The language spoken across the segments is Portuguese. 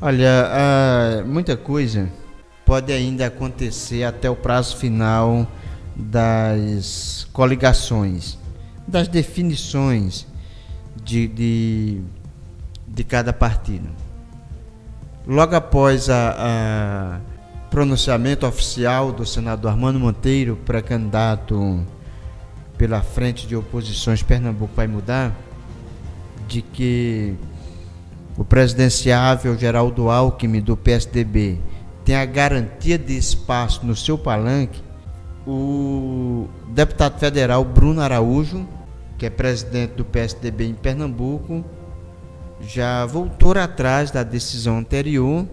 Olha, muita coisa pode ainda acontecer até o prazo final das coligações, das definições de, de, de cada partido. Logo após a, pronunciamento oficial do senador Armando Monteiro, pré-candidato pela Frente de Oposições Pernambuco vai mudar, de que o presidenciável Geraldo Alckmin do PSDB tem a garantia de espaço no seu palanque, o deputado federal Bruno Araújo, que é presidente do PSDB em Pernambuco, já voltou atrás da decisão anterior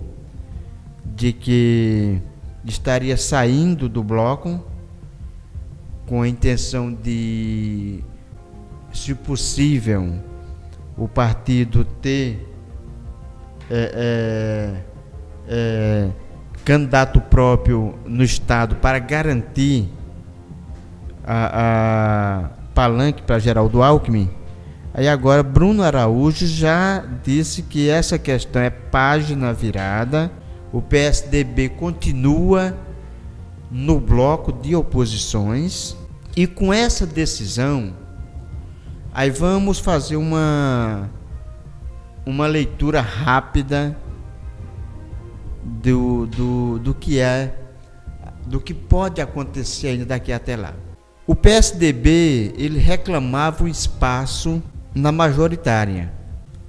de que estaria saindo do bloco com a intenção de, se possível, o partido ter é, é, candidato próprio no Estado para garantir a, a palanque para Geraldo Alckmin. Aí agora Bruno Araújo já disse que essa questão é página virada. O PSDB continua no bloco de oposições e com essa decisão aí vamos fazer uma uma leitura rápida do, do, do que é, do que pode acontecer ainda daqui até lá. O PSDB ele reclamava o espaço na majoritária.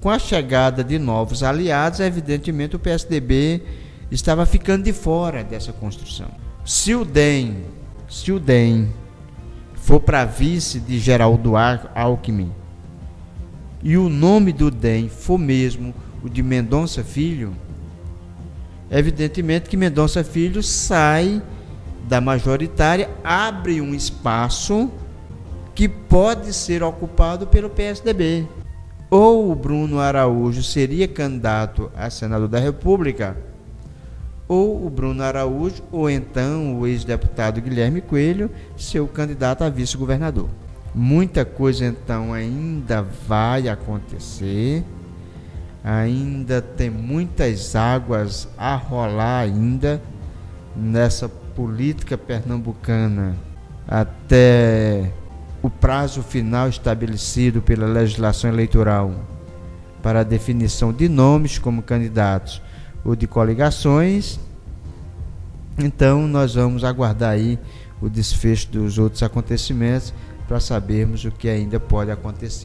Com a chegada de novos aliados, evidentemente o PSDB estava ficando de fora dessa construção. Se o DEM, se o DEM for para vice de Geraldo Alckmin, e o nome do DEM for mesmo o de Mendonça Filho, evidentemente que Mendonça Filho sai da majoritária, abre um espaço que pode ser ocupado pelo PSDB. Ou o Bruno Araújo seria candidato a senador da República, ou o Bruno Araújo, ou então o ex-deputado Guilherme Coelho, seu candidato a vice-governador. Muita coisa então ainda vai acontecer. Ainda tem muitas águas a rolar ainda nessa política pernambucana até o prazo final estabelecido pela legislação eleitoral para a definição de nomes como candidatos ou de coligações. Então nós vamos aguardar aí o desfecho dos outros acontecimentos para sabermos o que ainda pode acontecer.